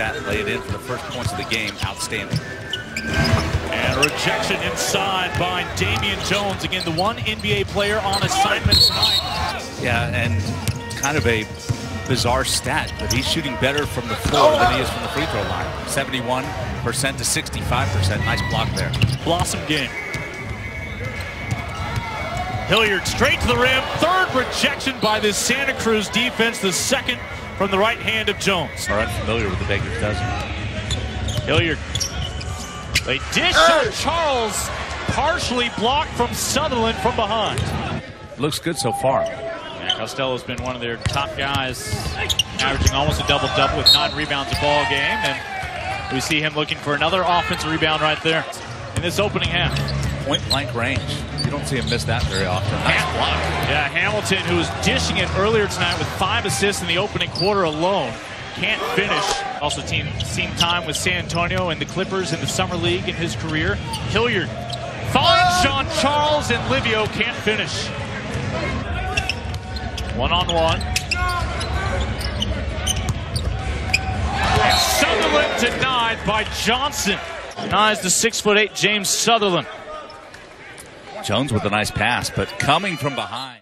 that, lay it in for the first points of the game. Outstanding. And a rejection inside by Damian Jones. Again, the one NBA player on assignment tonight. Yeah, and kind of a bizarre stat, but he's shooting better from the floor than he is from the free throw line. 71% to 65%. Nice block there. Blossomgame. Hilliard straight to the rim. Third rejection by this Santa Cruz defense. The second from the right hand of Jones. Are unfamiliar with the Baker's dozen. Hilliard. They dish on Charles. Partially blocked from Sutherland from behind. Looks good so far. Yeah, Costello's been one of their top guys, averaging almost a double-double with nine rebounds a ball game. And we see him looking for another offensive rebound right there in this opening half. Point blank range. You don't see him miss that very often. Nice block. Hamilton, who was dishing it earlier tonight with five assists in the opening quarter alone, can't finish. Also, team seen time with San Antonio and the Clippers in the summer league in his career. Hilliard finds Sean Charles and Livio can't finish. One on one. And Sutherland denied by Johnson. Denies the six foot eight James Sutherland. Jones with a nice pass, but coming from behind.